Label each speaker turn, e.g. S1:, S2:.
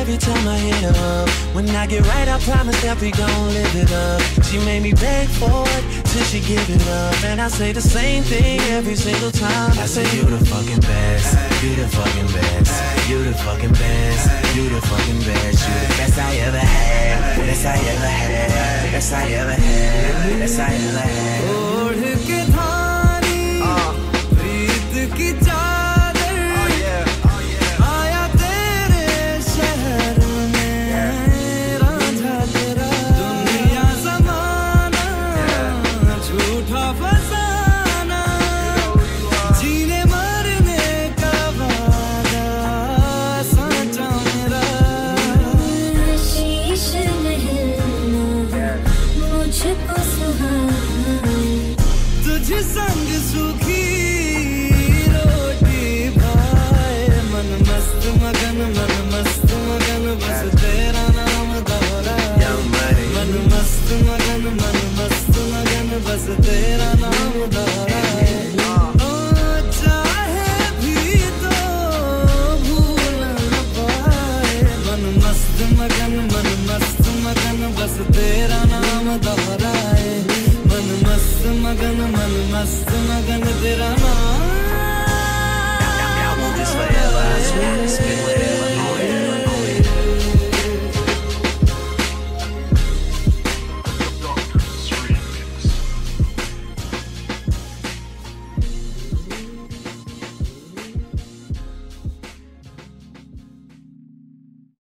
S1: every time I hit her up. When I get right, I promise that we gon' live it up. She made me beg for it till she give it up. And I say the same thing every single time. I say, You the fucking best, you the fucking best, you the fucking best, you the fucking best, you the best I ever had, best I ever had, best I ever had, best I ever had.
S2: संग सुखी Yalnız sınavı nedir ama?